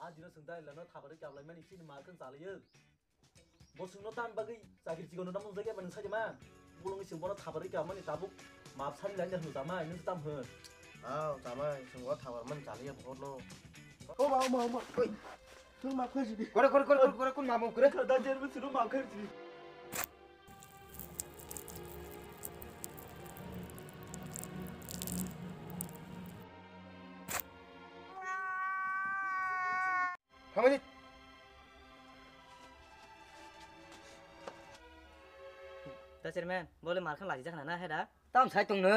आदिनो सोंदा इलानो थाबारि गाबलायमान इसे मारखोन जालय बसुंनो तान बागै जागिर जिगोनो न जागे मान साजे मा बुलंगि सिंबनो थाबारि गाबमानि दाबु माबसानि लाइन जानो दामा इनो दाम हो आव दामा सिंबो थाबारमान जालायो बहुत नो ओ मा मा मा ओइ तुम मा खोजिबि गरे गरे गरे गरे कुन मामो गरे दाजेर बिसुरु मा खोजिबि समझ दा चेयरमैन बोले मारखन लाजि जाखना ना हेदा ताम साइ तुंनो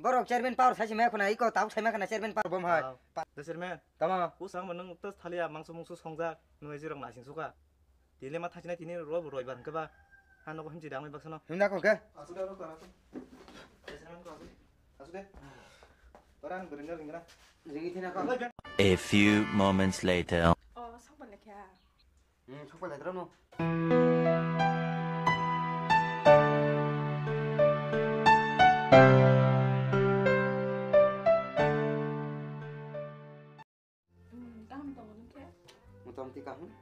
बरक चेयरमैन पावर साइ मैं खना इको ताव साइ मैं खना चेयरमैन पावर बम हाय दा चेयरमैन तामा उ सांग मन नंग तस थालिया मांसो मुंसो संगजा नय जिरं लासिं सुका दिले मा थासिना तिनि रोब रोय बार गबा हानो को हिमजि दामै बक्सनो हिमना को के आसु दे रो करा तो चेयरमैन को आसु आसु दे बरान बरिंगा रिंगा जिगी थिना को A few moments later. 응, 음, 첫 번째 들어놓. 음, 다음 동은 좀 해. 뭐 다음 띠까 흠?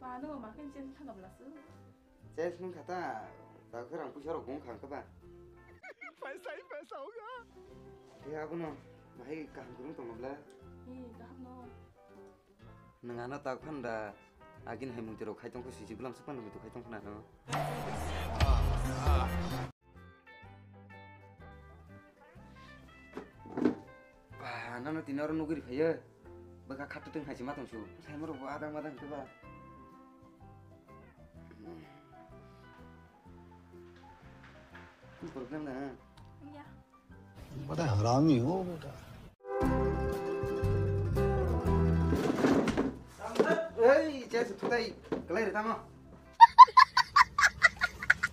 마누 막힌 찐 탄업 났어. 제 생각다 나 그랑 부셔로 공 간가 봐. 발사이 발사오가. 대하고는 나이 간 그런 동업래. 이 다음 너. 능하나 딱 한다. 아기는 해몽대로 갈등코 수지 불람 습관놈이도 갈등코나 너 와, 나는 디너로 누구리 봐야 뭐가 카트 등 하지 마던 수 삶으로 뭐 그봐 이 프로그램 나 뭐다 하람이 오고다 这次涂在，搁那里打嘛。